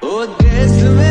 Oh, this love.